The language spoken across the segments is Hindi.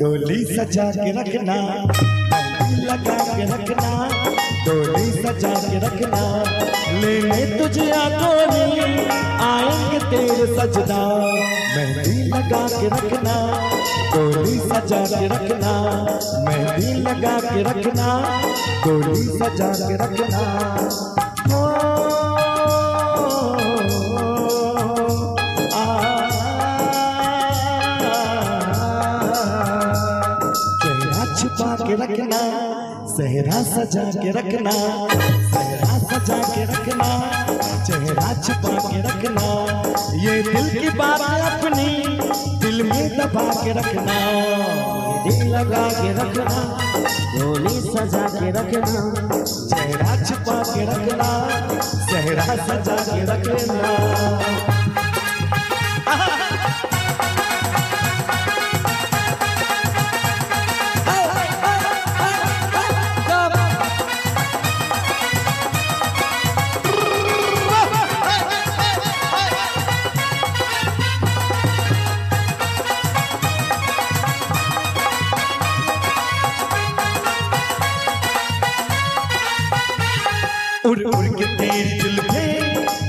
डोली सजा के रखना, लगा के रखना, डोली सजा के रखना। लेने तुझे आगोरी आएँगे तेरे सजना मेहंदी लगा के रखना, डोली सजा के रखना। मेहंदी लगा के रखना, डोली सजा के रखना। के रखना सहरा सजा के रखना सहरा सजा के रखना, चेहरा छुपा के रखना, ये दिल की बात अपनी दिल में दबा के रखना दिल लगा के रखना डोली सजा के रखना, चेहरा छुपा के रखना सहरा सजा के रखना।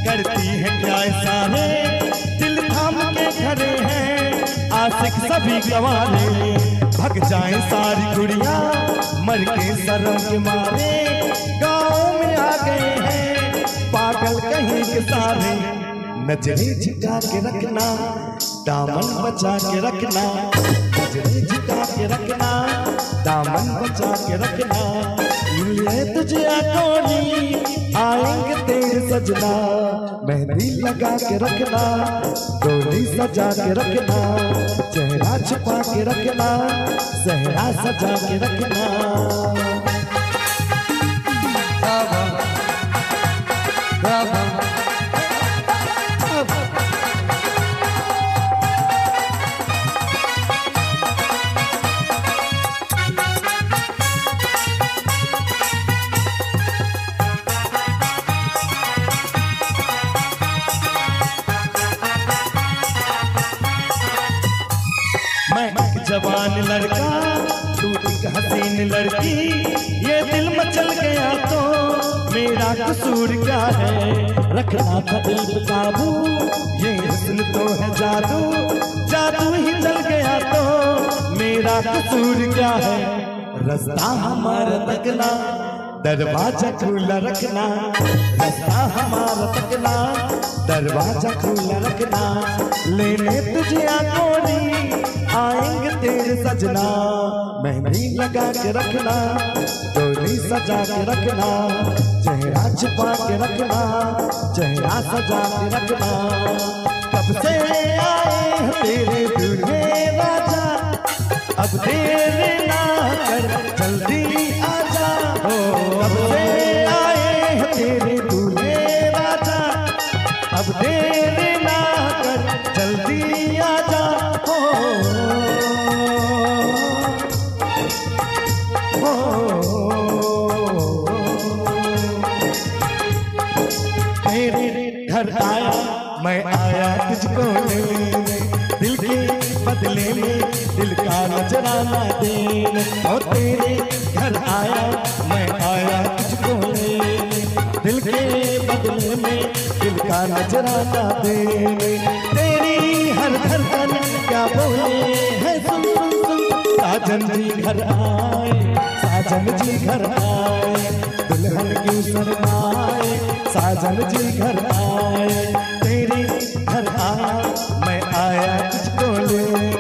करती है क्या इशारे दिल थाम के खड़े हैं, आशिक सभी गवारे भग जाए सारी गुड़िया, मर के सरों के मारे। गाँव में आ गए हैं, पागल कहीं के सारे। नजरे झुका के रखना, दामन बचा के रखना। नजरे झुका के रखना, दामन बचा के रखना। तुझे तेरे सजना। मेहंदी लगा के रखना, डोली सजा के रखना, चेहरा छुपा के रखना, सहरा सजा के रखना। जवान लड़का एक हसीन लड़की, ये दिल मचल गया तो मेरा कसूर क्या है? रखना था दिल काबू, ये हुस्न तो है जादू जादू ही चल गया तो मेरा कसूर क्या है? रास्ता हमारा तकना, दरवाज़ा खुला रखना, रास्ता हमारा तकना, दरवाज़ा खुला रखना, लेने तुझे आकोनी आएँगे तेरे सजना। मेहंदी लगा के रखना डोरी सजा के रखना, चेहरा छिपा के रखना, चेहरा सजा के रखना। कब से आए तेरे दूल्हे घर आया मैं आया तुझको दिल के बदले में दिल का नजराना देने और तेरे घर आया मैं आया तुझको लेने दिल के बदले में दिल का नजराना देने तेरी हर धड़कन क्या बोले है सुन सुन सुन साजन जी घर आए साजन जी घर आए दुल्हन की शरमाए साजन जी घर आए, तेरे घर आया मैं आया तुझको लेने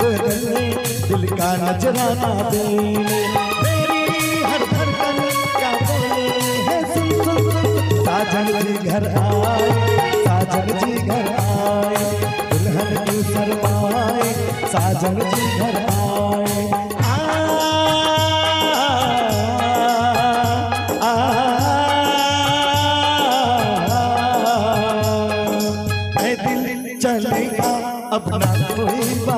बदलने दिल का नजराना देने साजन जी घर आए, साजन जी घर आए दुल्हन की शरमाए साजन जी घर आए। अपना कोई बा